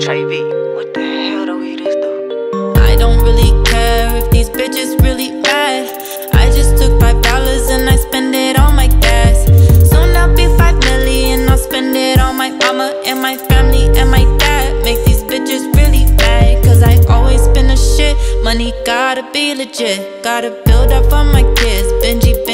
Trey V, what the hell do we this though? I don't really care if these bitches really mad. I just took five dollars and I spend it on my gas. Soon I'll be five million, I'll spend it on my mama and my family and my dad. Make these bitches really mad, cause I always spend the shit. Money gotta be legit, gotta build up for my kids. Benji, Benji, Benji,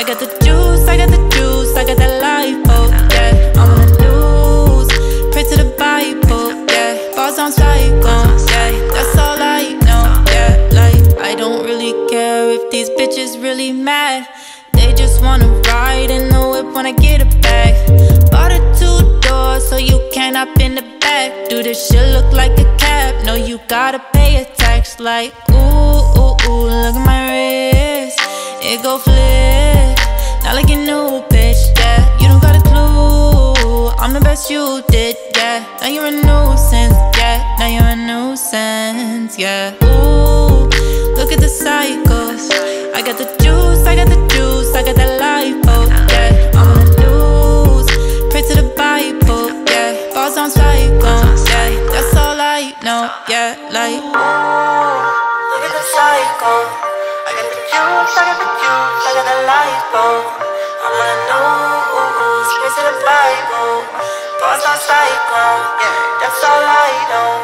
I got the juice, I got the juice, I got that life, oh, yeah. I'm on the news, pray to the Bible, yeah. Balls on cycle, yeah. That's all I know, yeah. Like, I don't really care if these bitches really mad. They just wanna ride in the whip when I get it back. Bought a two door, so you can't hop in the back. Do this shit look like a cab? No, you gotta pay a tax. Like, ooh, ooh, ooh, look at my wrist. It go flip, not like a new bitch, yeah. You don't got a clue. I'm the best you did, yeah. Now you're a nuisance, yeah. Now you're a nuisance, yeah. Ooh, look at the cycle. I got the juice, I got the juice, I got that life, oh, yeah. I'm on the news, pray to the Bible, yeah. Balls on cycle, yeah. That's all I know, yeah. Like, Look at the cycle. I got the juice, I got the juice, I got the life, oh. I'm on the news, straight to the Bible. Pause on cycle, yeah, that's all I know.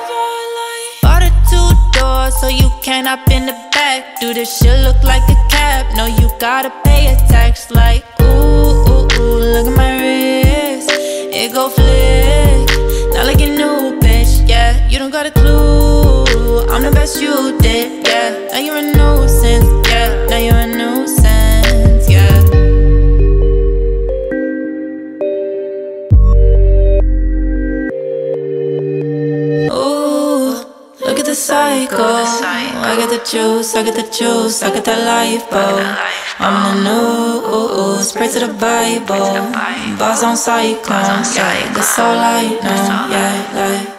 Bought a two door, so you can't hop in the back. Do this shit look like a cab? No, you gotta pay a tax. Like, ooh, ooh, ooh, look at my wrist. It go flip, not like a new bitch, yeah. You don't got a clue. I'm the best you did, yeah. Now you're a nuisance, cycle. I got the juice, I got the juice, I got that life, oh. I'm in the news, pray to the Bible. Boss on cyclone, yeah, that's all I know, yeah, like.